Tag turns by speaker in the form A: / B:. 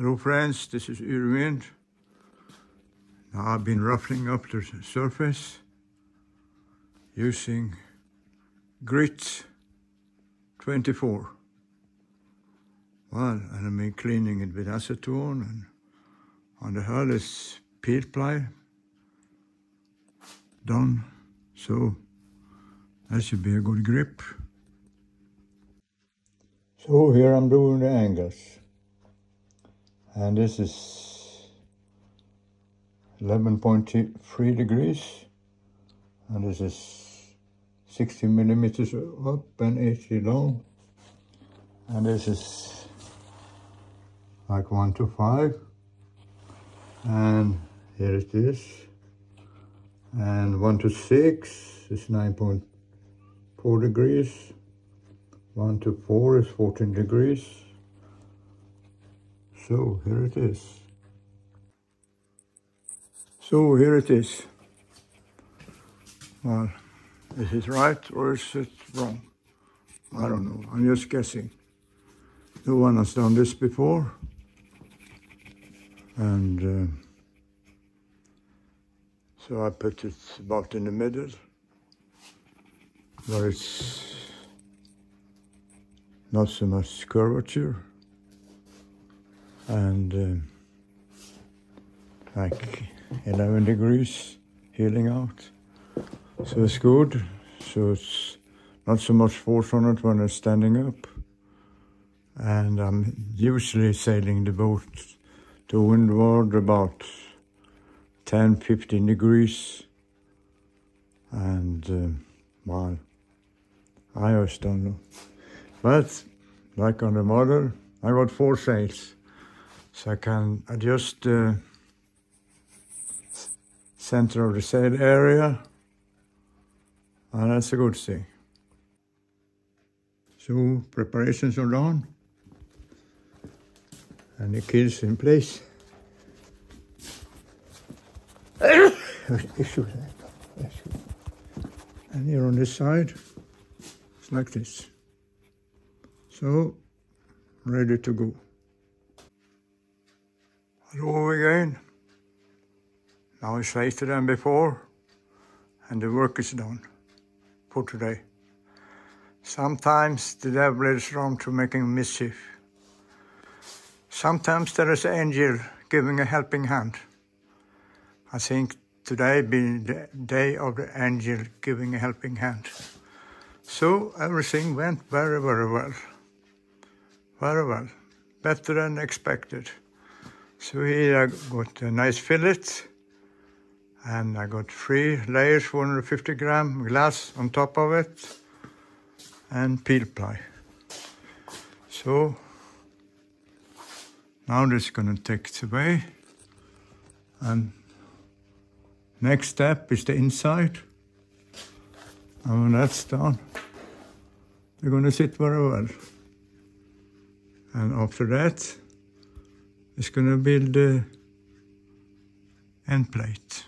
A: Hello friends, this is Yrvind. Now I've been ruffling up the surface using Grit 24. Well, and I've been cleaning it with acetone and on the hull is peel ply done. So that should be a good grip. So here I'm doing the angles. And this is 11.3 degrees. And this is 60 millimeters up and 80 down. And this is like 1 to 5. And here it is. And 1 to 6 is 9.4 degrees. 1 to 4 is 14 degrees. So here it is. So here it is. Well, is it right or is it wrong? I don't know. I'm just guessing. No one has done this before. And uh, so I put it about in the middle where it's not so much curvature and uh, like 11 degrees heeling out. So it's good. So it's not so much force on it when it's standing up. And I'm usually sailing the boat to windward about 10 15 degrees. And uh, well I just don't know. But like on the model, I got four sails. So I can adjust the center of the sail area. And that's a good thing. So preparations are done. And the keel's in place. and here on this side, it's like this. So, ready to go. Hello again. Now it's later than before, and the work is done for today. Sometimes the devil is wrong to making mischief. Sometimes there is an angel giving a helping hand. I think today being the day of the angel giving a helping hand. So everything went very, very well. Very well, better than expected. So here I got a nice fillet, and I got three layers, 150 gram glass on top of it, and peel ply. So now going to take it away, and next step is the inside. And when that's done, they're going to sit very well. And after that, Jeg skulle bilde en plate.